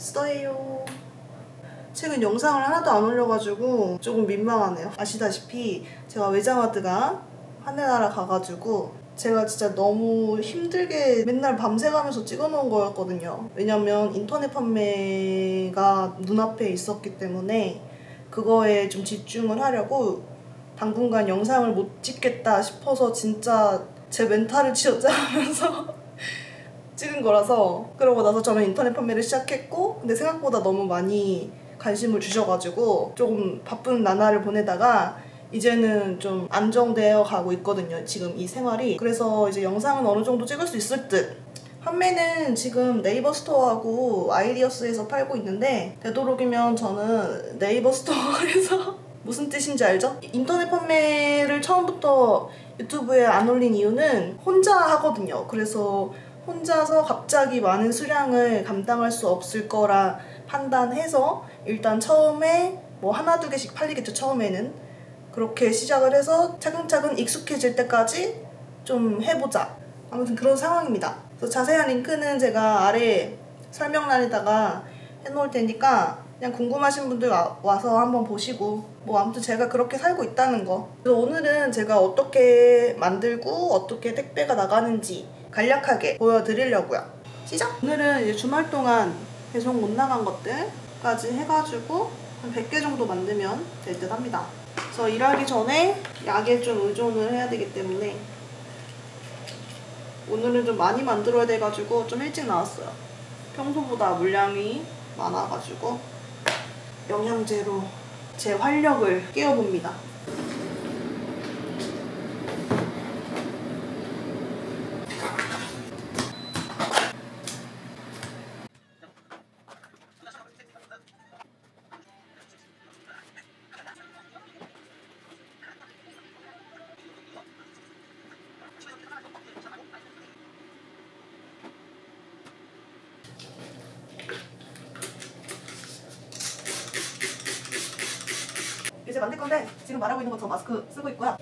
써요. 최근 영상을 하나도 안 올려가지고 조금 민망하네요. 아시다시피 제가 외장하드가 하늘나라 가가지고 제가 진짜 너무 힘들게 맨날 밤새가면서 찍어놓은 거였거든요. 왜냐면 인터넷 판매가 눈앞에 있었기 때문에 그거에 좀 집중을 하려고 당분간 영상을 못 찍겠다 싶어서 진짜 제 멘탈을 쥐어짜면서 찍은 거라서 그러고 나서 저는 인터넷 판매를 시작했고 근데 생각보다 너무 많이 관심을 주셔가지고 조금 바쁜 나날을 보내다가 이제는 좀 안정되어 가고 있거든요 지금 이 생활이. 그래서 이제 영상은 어느 정도 찍을 수 있을 듯. 판매는 지금 네이버 스토어하고 아이디어스에서 팔고 있는데 되도록이면 저는 네이버 스토어에서 무슨 뜻인지 알죠? 인터넷 판매를 처음부터 유튜브에 안 올린 이유는 혼자 하거든요. 그래서 혼자서 갑자기 많은 수량을 감당할 수 없을 거라 판단해서 일단 처음에 뭐 하나 두 개씩 팔리겠죠 처음에는. 그렇게 시작을 해서 차근차근 익숙해질 때까지 좀 해보자. 아무튼 그런 상황입니다. 그래서 자세한 링크는 제가 아래 설명란에다가 해놓을 테니까 그냥 궁금하신 분들 와, 와서 한번 보시고 뭐 아무튼 제가 그렇게 살고 있다는 거. 그래서 오늘은 제가 어떻게 만들고 어떻게 택배가 나가는지 간략하게 보여드리려고요. 시작! 오늘은 이제 주말 동안 배송 못 나간 것들까지 해가지고 한 100개 정도 만들면 될 듯 합니다. 그래서 일하기 전에 약에 좀 의존을 해야 되기 때문에 오늘은 좀 많이 만들어야 돼가지고 좀 일찍 나왔어요. 평소보다 물량이 많아가지고 영양제로 제 활력을 깨워봅니다 만들 건데 지금 말하고 있는 거저 마스크 쓰고 있고요.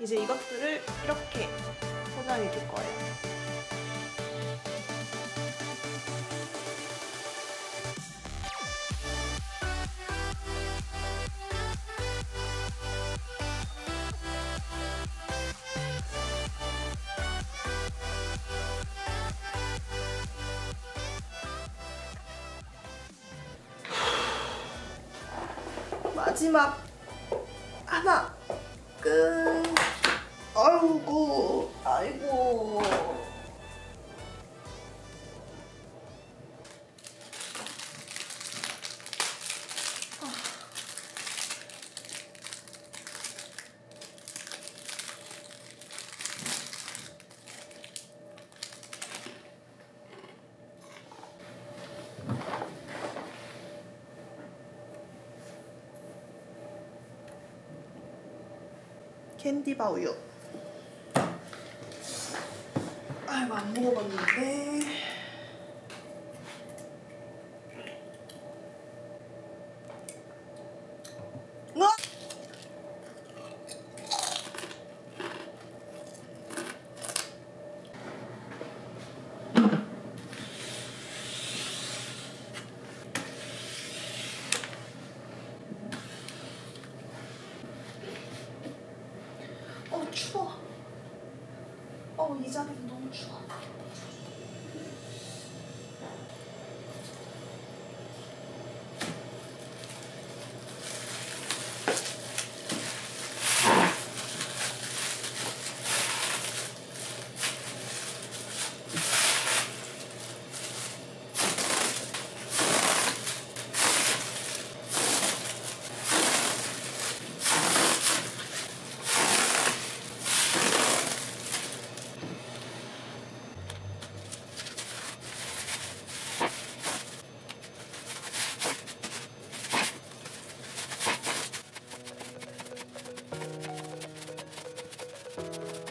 이제 이것들을 이렇게 포장해 줄 거예요. 마지막 하나 끝. 아이고, 아이고. 캔디바 우유. 아이고 안 먹어봤는데. 으아! 어 추워. 어, 이 자 리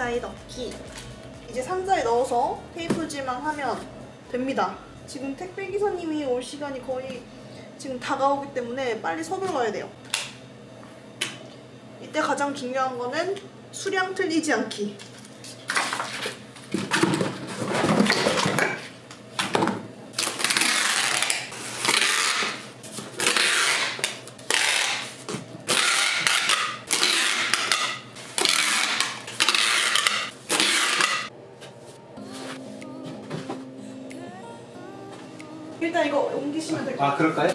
상자에 넣기. 이제 상자에 넣어서 테이프질만 하면 됩니다. 지금 택배 기사님이 올 시간이 거의 지금 다가오기 때문에 빨리 서둘러야 돼요. 이때 가장 중요한 거는 수량 틀리지 않기. 아 그럴까요?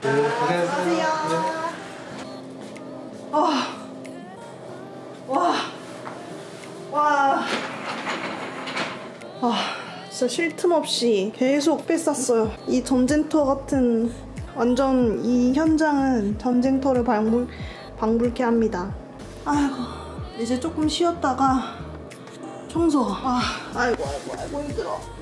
네. 안녕하세요. 아, 와, 와, 아, 진짜 쉴 틈 없이 계속 뺐었어요. 이 전쟁터 같은 완전 이 현장은 전쟁터를 방불 방불케 합니다. 아이고, 이제 조금 쉬었다가 청소. 아, 아이고, 아이고, 아이고 힘들어.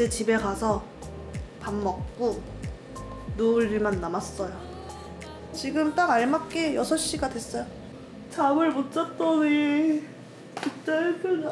이제 집에 가서 밥 먹고 누울 일만 남았어요. 지금 딱 알맞게 6시가 됐어요. 잠을 못 잤더니 진짜 힘들다.